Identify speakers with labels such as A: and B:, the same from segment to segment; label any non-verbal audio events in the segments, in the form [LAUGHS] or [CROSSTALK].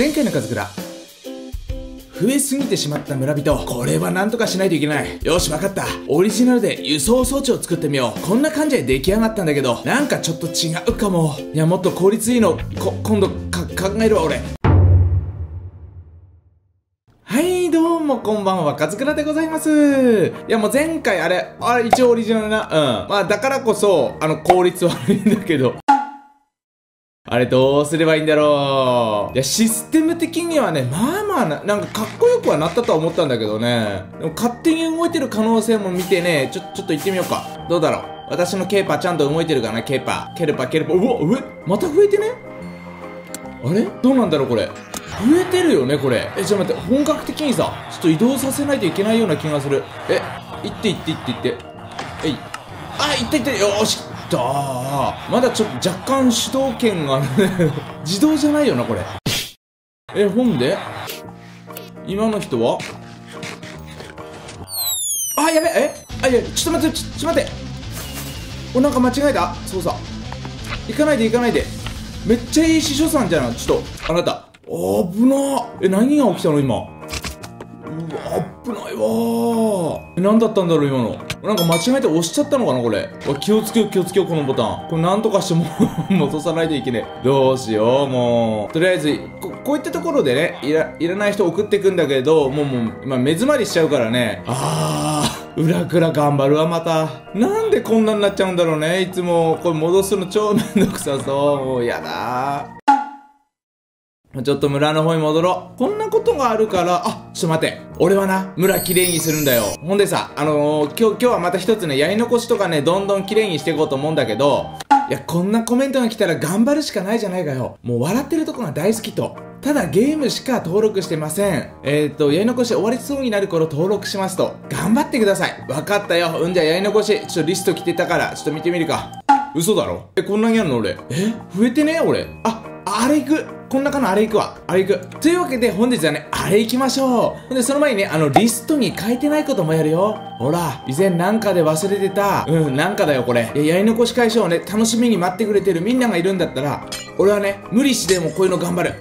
A: 前回の数蔵増えすぎてしまった村人。これはなんとかしないといけない。よしわかった。オリジナルで輸送装置を作ってみよう。こんな感じで出来上がったんだけどなんかちょっと違うかも。いやもっと効率いいのこ今度か考えるわ俺。はい、どうもこんばんは、かずくらでございます。いや、もう前回あれ、あれ一応オリジナルな、うん。まあだからこそ、あの、効率悪いんだけど。あれどうすればいいんだろういや、システム的にはね、まあまあな、なんかかっこよくはなったとは思ったんだけどね。でも勝手に動いてる可能性も見てね、ちょ、ちょっと行ってみようか。どうだろう私のケーパーちゃんと動いてるかなケーパー。ケルパ、ケルパ。うわ、上？また増えてね？あれ？どうなんだろうこれ。増えてるよねこれ。え、ちょっと待って、本格的にさ、ちょっと移動させないといけないような気がする。え、行って行って行って行って。えい。あ、行った行った。よーし。だーまだちょっと若干主導権がね。[LAUGHS] 自動じゃないよな、これ。え、ほんで？今の人は？あ、やべえ？あ、いや、ちょっと待って、ちょっと待って。お、なんか間違えた？そうさ。行かないで行かないで。めっちゃいい師匠さんじゃん。ちょっと、あなた。危なえ、何が起きたの今？うわ、危ないわー。何だったんだろう今の。なんか間違えて押しちゃったのかなこれ。気をつけよう気をつけようこのボタン。これなんとかしても [LAUGHS] 戻さないといけねえ。どうしようもう。とりあえず、ここういったところでね、いら、いらない人送ってくんだけど、もうもう、今目詰まりしちゃうからね。あー。裏倉頑張るわまたなんでこんなになっちゃうんだろうねいつもこれ戻すの超めんどくさそうもうやだちょっと村の方に戻ろう。こんなことがあるから、あ、ちょっと待って。俺はな、村きれいにするんだよ。ほんでさ、あのー、今日、今日はまた一つね、やり残しとかね、どんどんきれいにしていこうと思うんだけど、いや、こんなコメントが来たら頑張るしかないじゃないかよ。もう笑ってるとこが大好きと。ただゲームしか登録してません。えっ、ー、と、やり残し終わりそうになる頃登録しますと。頑張ってください。わかったよ。うんじゃやり残し、ちょっとリスト来てたから、ちょっと見てみるか。嘘だろ？え、こんなにあるの俺？え？増えてね？俺？あ、あれ行く。こんなかなあれ行くわ。あれ行く。というわけで本日はね、あれ行きましょう。ほんで、その前にね、あの、リストに書いてないこともやるよ。ほら、以前なんかで忘れてた。うん、なんかだよ、これ。や、り残し解消をね、楽しみに待ってくれてるみんながいるんだったら、俺はね、無理してでもこういうの頑張る。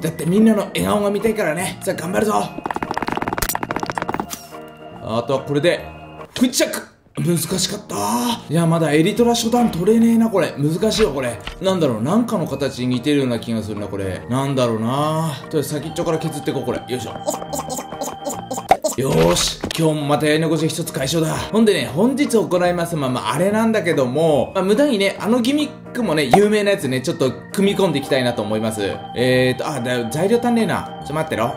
A: だってみんなの笑顔が見たいからね。さあ、頑張るぞ。あとはこれで、不着難しかった。いやまだエリトラ初段取れねえなこれ。難しいよこれ。なんだろうなんかの形に似てるような気がするなこれ。なんだろうな。とりあえず先っちょから削っていこうこれ。よいしょ。よーし。今日もまたやり残し一つ解消だ。ほんでね本日行いますままああれなんだけども、まあ、無駄にねあのギミックもね有名なやつねちょっと組み込んでいきたいなと思います。えーとあだ材料足んねえな。ちょ待ってろ。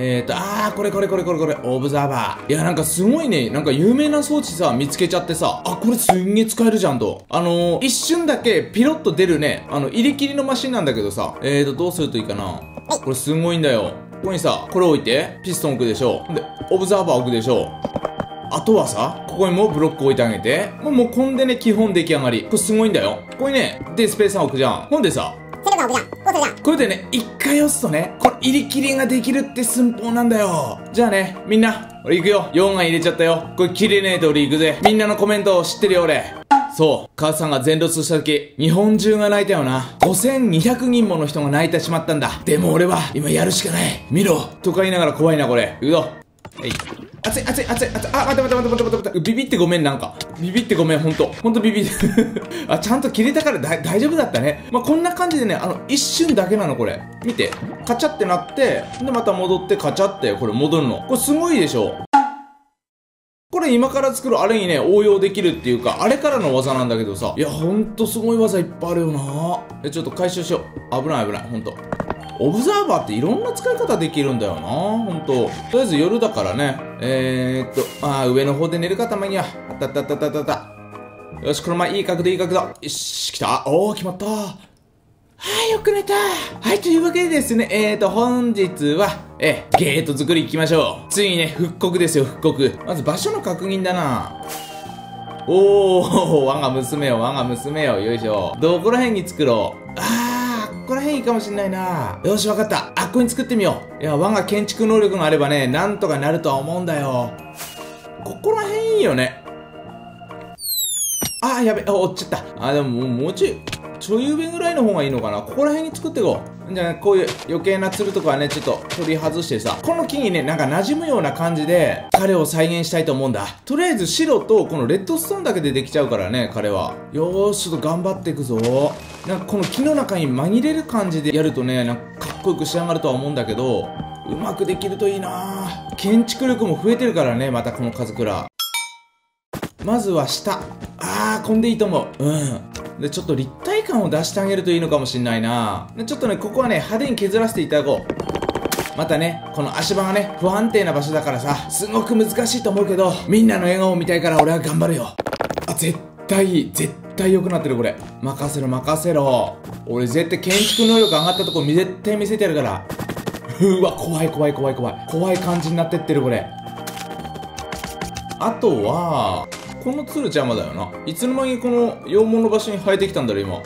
A: えーと、あー、これこれこれこれこれ、オブザーバー。いや、なんかすごいね、なんか有名な装置さ、見つけちゃってさ、あ、これすんげえ使えるじゃんと。あのー、一瞬だけピロッと出るね、あの、入り切りのマシンなんだけどさ、えーと、どうするといいかな。これすごいんだよ。ここにさ、これ置いて、ピストン置くでしょ。で、オブザーバー置くでしょ。あとはさ、ここにもブロック置いてあげて、もう、もうこんでね、基本出来上がり。これすごいんだよ。ここにね、で、スペースさん置くじゃん。ほんでさ、これでね、一回押すとね、これ入り切りができるって寸法なんだよ。じゃあね、みんな、俺行くよ。4が入れちゃったよ。これ切れねえと俺行くぜ。みんなのコメントを知ってるよ俺。そう、母さんが全ロスした時、日本中が泣いたよな。5200人もの人が泣いてしまったんだ。でも俺は、今やるしかない。見ろとか言いながら怖いなこれ。行くぞ。はい。熱い熱い熱い熱い。あ、待って待って待って待って待って。ビビってごめんなんか。ビビってごめんほんと。ほんとビビって。[LAUGHS] あ、ちゃんと切れたから大丈夫だったね。まあ、こんな感じでね、あの、一瞬だけなのこれ。見て。カチャってなって、でまた戻ってカチャって、これ戻るの。これすごいでしょ。これ今から作るあれにね、応用できるっていうか、あれからの技なんだけどさ。いや、ほんとすごい技いっぱいあるよなえ、ちょっと回収しよう。危ない危ない、ほんと。オブザーバーっていろんな使い方できるんだよなほんと。とりあえず夜だからね。えー、っと、あー、上の方で寝るかたまには。あったあったあったあったあった。よし、この前いい角度いい角度。よし、来た。おー、決まった。はい、よく寝た。はい、というわけでですね、えーと、本日は、え、ゲート作り行きましょう。ついにね、復刻ですよ、復刻。まず場所の確認だな。おー、我が娘よ、我が娘よ、よいしょ。どこら辺に作ろう。あ、こら辺いいかもしんないな。よし、わかった。あっこに作ってみよう。いや、我が建築能力があればね、なんとかなるとは思うんだよ。ここら辺いいよね。あー、やべ、あ、落ちちゃった。あ、でももう、ちょい。ちょい上ぐらいの方がいいのかなここら辺に作っていこうじゃあ、ね、こういう余計なつるとかはねちょっと取り外してさこの木にねなんか馴染むような感じで彼を再現したいと思うんだとりあえず白とこのレッドストーンだけでできちゃうからね彼はよーしちょっと頑張っていくぞなんかこの木の中に紛れる感じでやるとねなんかかっこよく仕上がるとは思うんだけどうまくできるといいな。建築力も増えてるからねまたこの風倉まずは下。あーこんでいいと思う。うん。でちょっと立体感を出してあげるといいのかもしんないな。でちょっとねここはね派手に削らせていただこう。またねこの足場がね不安定な場所だからさすごく難しいと思うけどみんなの笑顔を見たいから俺は頑張るよ。あ絶対絶対。良くなってるこれ。任せろ任せろ。俺絶対建築能力上がったとこ絶対見せてやるから。うわ怖い怖い怖い怖い。怖い感じになってってるこれ。あとはこのツル邪魔だよな。いつの間にこの羊毛の場所に生えてきたんだろ今。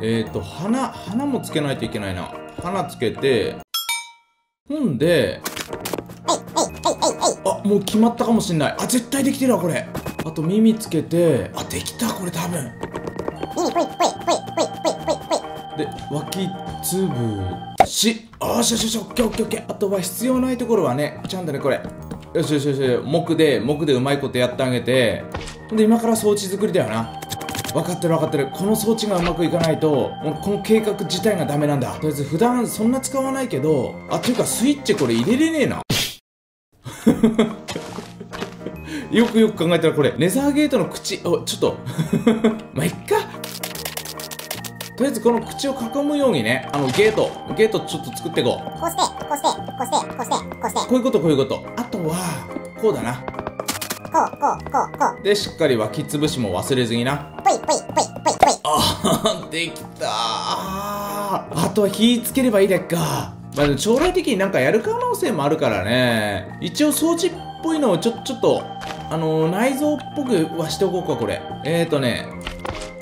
A: えっ、ー、と花花もつけないといけないな。花つけてほんであもう決まったかもしんない。あ絶対できてるわこれあと耳つけて。あできたこれ多分。で脇つぶし。あしよしよしオッケーオッケーオッケー。あとは必要ないところはねちゃんとねこれ。よしよしよし木で木でうまいことやってあげて。ほんで今から装置作りだよな。分かってる分かってる。この装置がうまくいかないともうこの計画自体がダメなんだ。とりあえず普段そんな使わないけど。あっていうかスイッチこれ入れれねえなよくよく考えたらこれネザーゲートの口おちょっと [LAUGHS] まあいっか。とりあえずこの口を囲むようにねあのゲートゲートちょっと作っていこう。
B: こうしてこうしてこうしてこうしてこうして。
A: こういうことこういうこと。あとはこうだな。
B: こうこうこうこう。
A: でしっかり脇つぶしも忘れずにな。
B: ぽいぽいぽいぽいぽい。
A: あーできたああとは火つければいいだけか。まあ、でも将来的になんかやる可能性もあるからね。一応掃除っぽいのをちょちょっとあのー内臓っぽくはしておこうかこれ。えーとね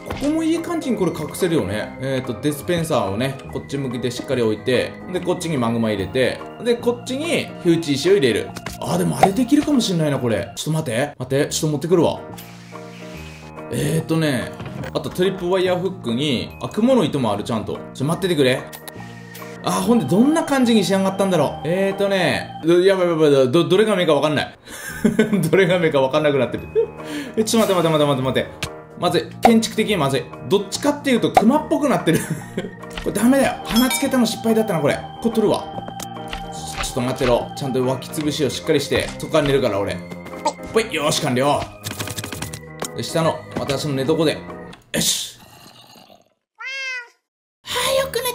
A: ここもいい感じにこれ隠せるよね。えーとディスペンサーをねこっち向きでしっかり置いてでこっちにマグマ入れてでこっちに火打ち石を入れる。あーでもあれできるかもしんないなこれ。ちょっと待って。待って。ちょっと持ってくるわ。えーとねあとトリップワイヤーフックにあ雲の糸もあるちゃんと。ちょっと待っててくれ。あほんでどんな感じに仕上がったんだろう？えーとねやばいやばいやばいどどれが目かわかんない。[LAUGHS] どれが目かわかんなくなってる。えちょっと待って待って待って待って待って。まずい。建築的にまずい。どっちかっていうと熊っぽくなってる。[LAUGHS] これダメだよ。鼻つけたの失敗だったなこれ。これ取るわ。ちょっと待ってろ。ちゃんと脇つぶしをしっかりしてそこから寝るから俺。ほい。よし完了。下の私の寝床で。よしはいよく寝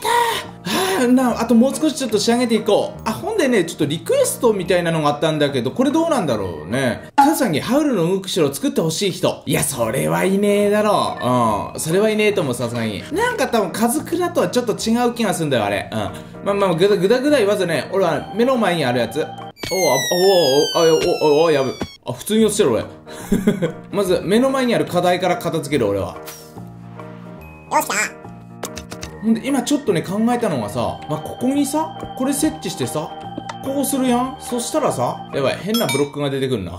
A: たはあなあともう少しちょっと仕上げていこう。あほんでねちょっとリクエストみたいなのがあったんだけどこれどうなんだろうね。母さんにハウルの動く城を作ってほしい人。いやそれはいねえだろう。うん。それはいねえと思うさすがに。なんか多分カズクラとはちょっと違う気がするんだよあれ。うん。まあまあぐだぐだぐだ言わずね。俺は目の前にあるやつ。おおおおおおおおやぶ。あ普通に落ちてる俺まず目の前にある課題から片付ける俺は。
B: よっしゃ。
A: ほんで今ちょっとね考えたのがさ、まあ、ここにさこれ設置してさこうするやん。そしたらさやばい変なブロックが出てくるな。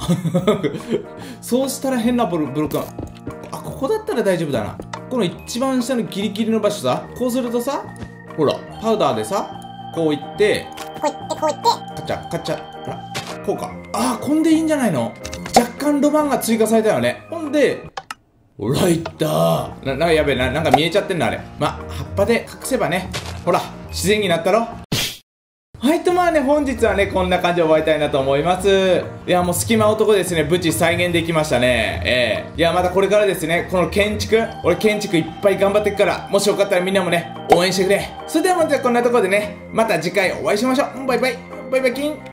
A: [LAUGHS] そうしたら変なブロブロックがあここだったら大丈夫だな。この一番下のギリギリの場所さこうするとさほらパウダーでさこういって
B: こうやってこうやって。
A: カチャカチャほらこうか。ああこんでいいんじゃないの？若干ロマンが追加されたよね。ほんでほらいったななやべえななんか見えちゃってんなあれ。ま葉っぱで隠せばね。ほら自然になったろ。はいとまあね本日はねこんな感じで終わりたいなと思います。いやもう隙間男ですね。ブチ再現できましたね。ええ。いやまたこれからですね。この建築。俺建築いっぱい頑張ってくから。もしよかったらみんなもね応援してくれ。それではまたこんなところでねまた次回お会いしましょう。バイバイ。バイバイキン。